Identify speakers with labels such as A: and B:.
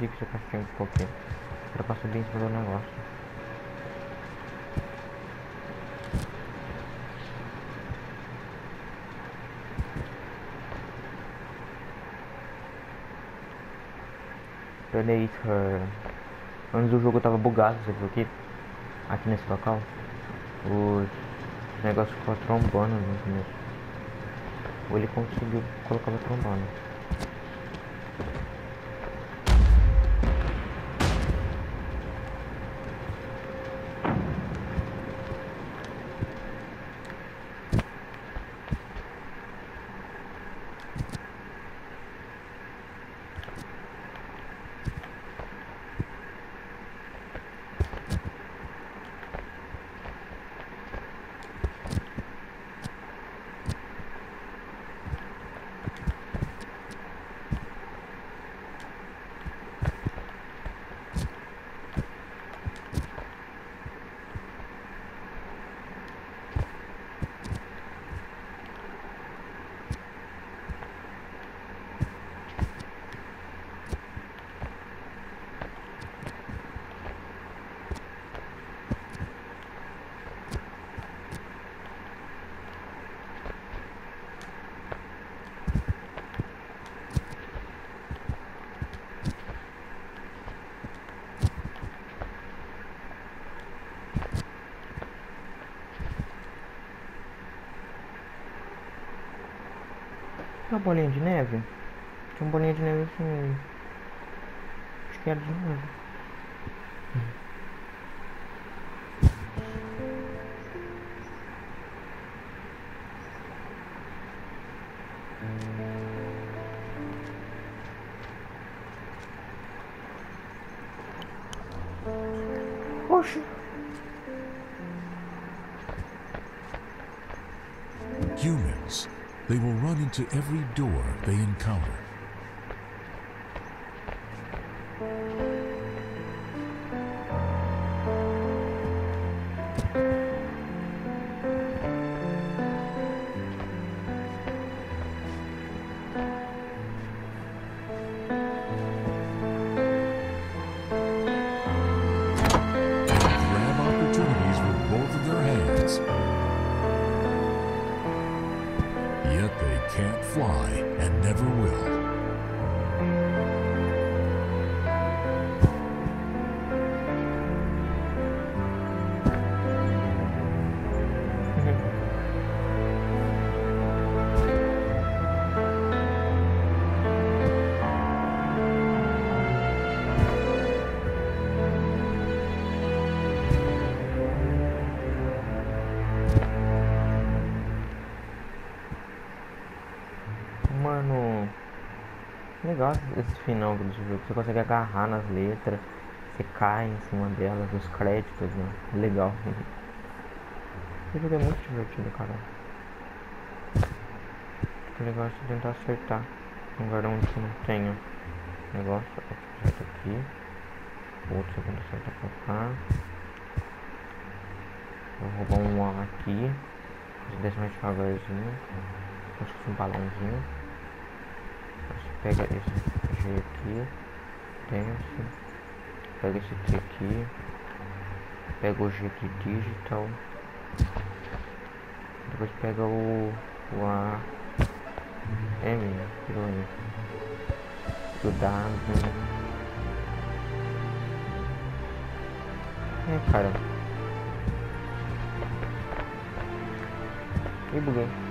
A: esqueci que já passei um pouquinho. Era pra subir em cima do negócio. Predator. Antes do jogo tava bugado, você viu aqui? Aqui nesse local. O negócio ficou trombando no começo. Ou ele conseguiu colocar trombando. Bolinha de neve? Tinha uma bolinha de neve assim. Acho que era de neve.
B: Humans. They will run into every door they encounter. Yet they can't fly and never will.
A: Legal esse final do jogo. Você consegue agarrar nas letras. Você cai em cima delas, nos créditos, né? Legal. Esse jogo é muito divertido, cara. O legal é tentar acertar. Lugar onde você não tenha negócio. Acerta aqui. Outro tenta acertar pra cá. Vou roubar um aqui. Desce mais devagarzinho. Acho que um balãozinho. Pega esse G aqui, desce, pega esse T aqui, pega o G de digital, depois pega o, o A, M, virou M, o W. É, cara. E buguei.